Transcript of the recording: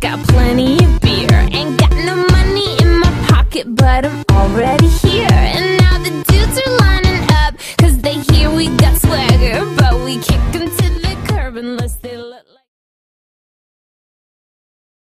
Got plenty of beer Ain't got no money in my pocket But I'm already here. And now the dudes are lining up Cause they hear we got swagger But we kick them to the curb unless they